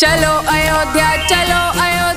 चलो अयोध्या चलो अयोध्या।